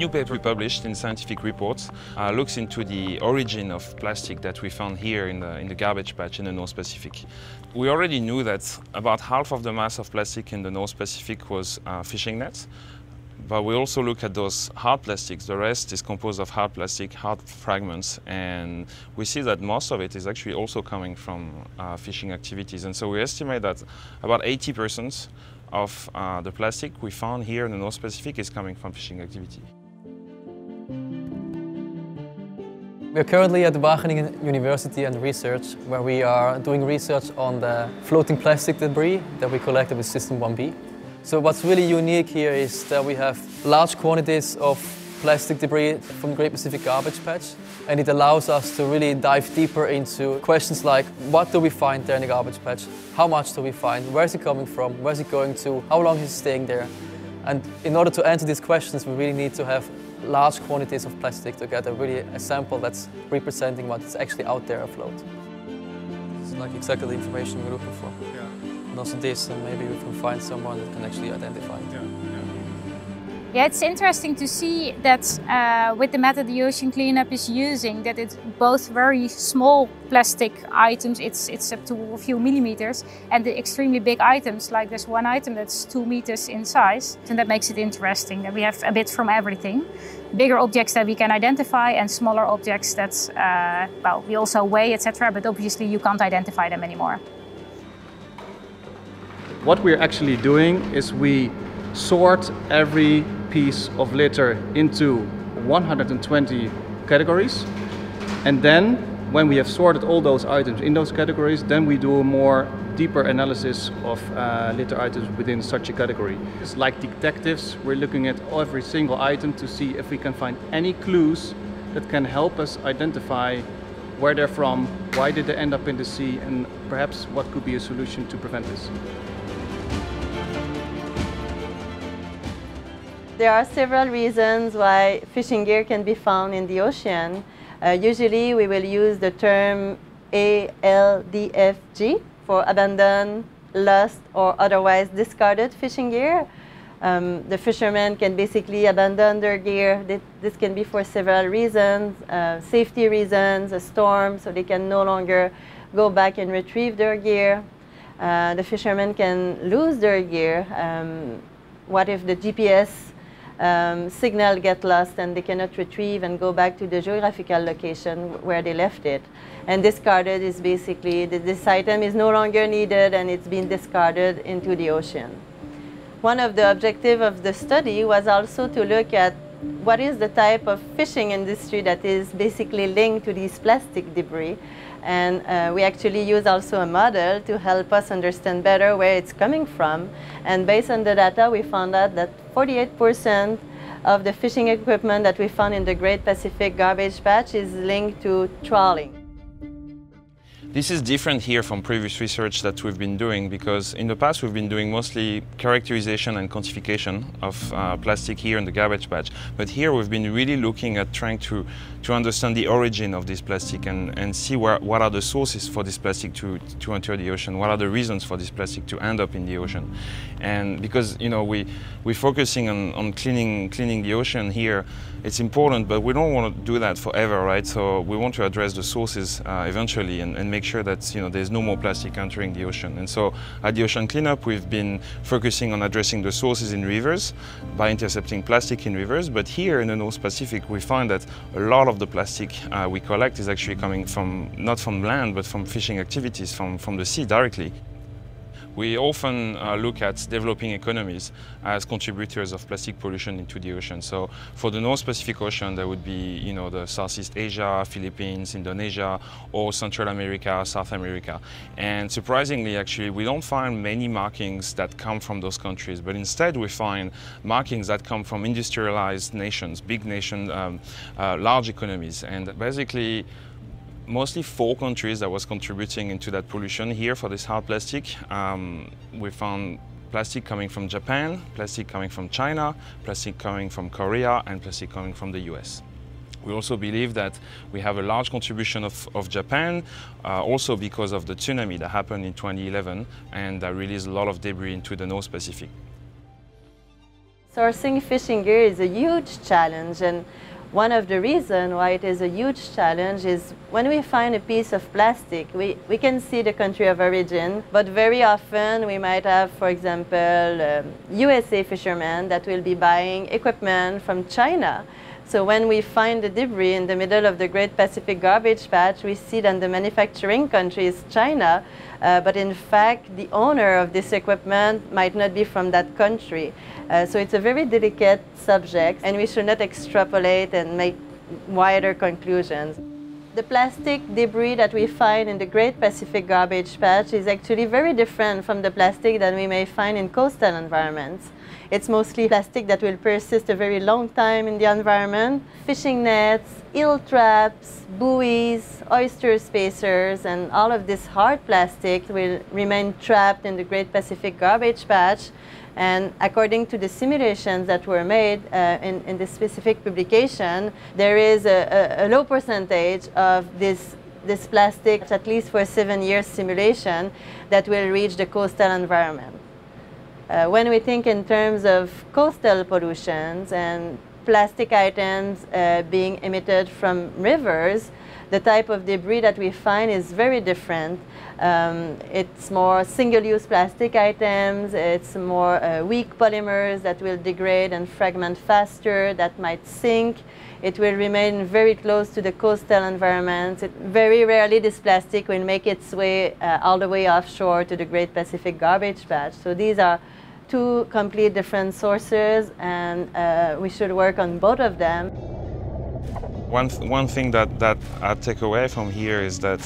new paper published in Scientific Reports uh, looks into the origin of plastic that we found here in the, in the garbage patch in the North Pacific. We already knew that about half of the mass of plastic in the North Pacific was uh, fishing nets, but we also look at those hard plastics. The rest is composed of hard plastic, hard fragments, and we see that most of it is actually also coming from uh, fishing activities. And so we estimate that about 80% of uh, the plastic we found here in the North Pacific is coming from fishing activity. We are currently at the Wageningen University and Research, where we are doing research on the floating plastic debris that we collected with System 1B. So what's really unique here is that we have large quantities of plastic debris from the Great Pacific Garbage Patch and it allows us to really dive deeper into questions like what do we find there in the garbage patch, how much do we find, where is it coming from, where is it going to, how long is it staying there. And in order to answer these questions we really need to have large quantities of plastic to get a really a sample that's representing what's actually out there afloat. It's like exactly the information we're looking for. Yeah and also this, and maybe we can find someone that can actually identify it. Yeah, yeah. it's interesting to see that uh, with the method the ocean cleanup is using, that it's both very small plastic items, it's, it's up to a few millimeters, and the extremely big items, like this one item that's two meters in size, and that makes it interesting that we have a bit from everything. Bigger objects that we can identify and smaller objects that, uh, well, we also weigh, etc., but obviously you can't identify them anymore. What we're actually doing is we sort every piece of litter into 120 categories and then when we have sorted all those items in those categories then we do a more deeper analysis of uh, litter items within such a category. It's like detectives, we're looking at every single item to see if we can find any clues that can help us identify where they're from, why did they end up in the sea and perhaps what could be a solution to prevent this. There are several reasons why fishing gear can be found in the ocean. Uh, usually we will use the term ALDFG for abandoned, lost, or otherwise discarded fishing gear. Um, the fishermen can basically abandon their gear. This can be for several reasons, uh, safety reasons, a storm, so they can no longer go back and retrieve their gear. Uh, the fishermen can lose their gear. Um, what if the GPS um, signal get lost and they cannot retrieve and go back to the geographical location where they left it. And discarded is basically, this item is no longer needed and it's been discarded into the ocean. One of the objectives of the study was also to look at what is the type of fishing industry that is basically linked to these plastic debris and uh, we actually use also a model to help us understand better where it's coming from. And based on the data, we found out that 48% of the fishing equipment that we found in the Great Pacific Garbage Patch is linked to trawling. This is different here from previous research that we've been doing because in the past we've been doing mostly characterization and quantification of uh, plastic here in the garbage patch. But here we've been really looking at trying to, to understand the origin of this plastic and, and see where, what are the sources for this plastic to, to enter the ocean, what are the reasons for this plastic to end up in the ocean. And because you know we, we're focusing on, on cleaning, cleaning the ocean here, it's important, but we don't want to do that forever, right? So we want to address the sources uh, eventually and, and make make sure that you know there's no more plastic entering the ocean. And so at the Ocean Cleanup, we've been focusing on addressing the sources in rivers by intercepting plastic in rivers. But here in the North Pacific, we find that a lot of the plastic uh, we collect is actually coming from not from land, but from fishing activities, from, from the sea directly. We often uh, look at developing economies as contributors of plastic pollution into the ocean. So for the North Pacific Ocean, there would be, you know, the Southeast Asia, Philippines, Indonesia, or Central America, South America. And surprisingly, actually, we don't find many markings that come from those countries, but instead we find markings that come from industrialized nations, big nations, um, uh, large economies. And basically, mostly four countries that was contributing into that pollution here for this hard plastic. Um, we found plastic coming from Japan, plastic coming from China, plastic coming from Korea, and plastic coming from the US. We also believe that we have a large contribution of, of Japan, uh, also because of the tsunami that happened in 2011 and that released a lot of debris into the North Pacific. Sourcing fishing gear is a huge challenge and one of the reasons why it is a huge challenge is when we find a piece of plastic, we, we can see the country of origin, but very often we might have, for example, um, USA fishermen that will be buying equipment from China. So when we find the debris in the middle of the Great Pacific Garbage Patch, we see that the manufacturing country is China, uh, but in fact the owner of this equipment might not be from that country. Uh, so it's a very delicate subject and we should not extrapolate and make wider conclusions. The plastic debris that we find in the Great Pacific Garbage Patch is actually very different from the plastic that we may find in coastal environments. It's mostly plastic that will persist a very long time in the environment. Fishing nets, eel traps, buoys, oyster spacers, and all of this hard plastic will remain trapped in the Great Pacific Garbage Patch. And according to the simulations that were made uh, in, in this specific publication, there is a, a, a low percentage of this this plastic, at least for a seven years simulation, that will reach the coastal environment. Uh, when we think in terms of coastal pollutions and plastic items uh, being emitted from rivers, the type of debris that we find is very different. Um, it's more single-use plastic items, it's more uh, weak polymers that will degrade and fragment faster, that might sink. It will remain very close to the coastal environment. It, very rarely this plastic will make its way uh, all the way offshore to the Great Pacific Garbage Patch. So these are two complete different sources and uh, we should work on both of them. One, th one thing that, that I take away from here is that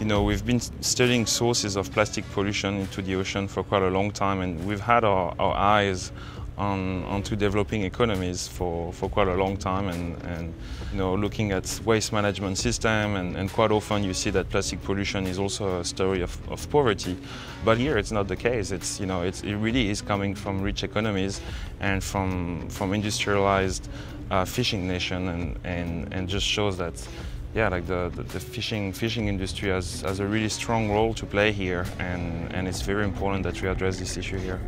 you know, we've been studying sources of plastic pollution into the ocean for quite a long time and we've had our, our eyes on, onto developing economies for, for quite a long time and, and you know, looking at waste management system and, and quite often you see that plastic pollution is also a story of, of poverty. But here it's not the case. It's, you know, it's, it really is coming from rich economies and from, from industrialized uh, fishing nation and, and, and just shows that yeah, like the, the, the, fishing fishing industry has, has a really strong role to play here and, and it's very important that we address this issue here.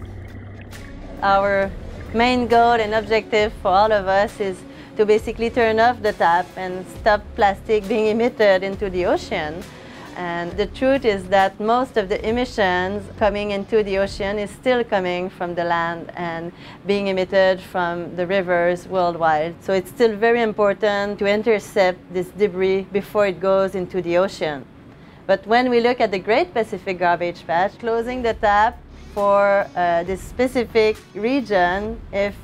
Our main goal and objective for all of us is to basically turn off the tap and stop plastic being emitted into the ocean. And the truth is that most of the emissions coming into the ocean is still coming from the land and being emitted from the rivers worldwide. So it's still very important to intercept this debris before it goes into the ocean. But when we look at the Great Pacific Garbage Patch, closing the tap for uh, this specific region, if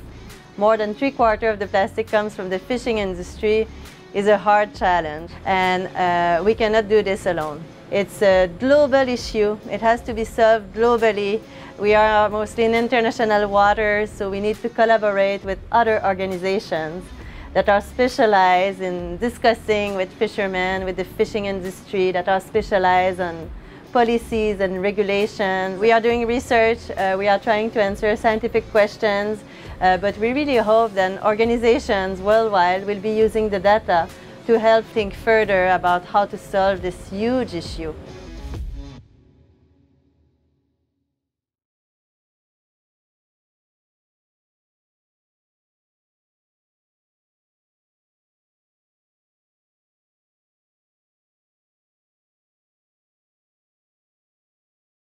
more than three quarters of the plastic comes from the fishing industry, is a hard challenge. And uh, we cannot do this alone. It's a global issue. It has to be solved globally. We are mostly in international waters, so we need to collaborate with other organizations that are specialized in discussing with fishermen, with the fishing industry, that are specialized on policies and regulations. We are doing research, uh, we are trying to answer scientific questions, uh, but we really hope that organizations worldwide will be using the data to help think further about how to solve this huge issue.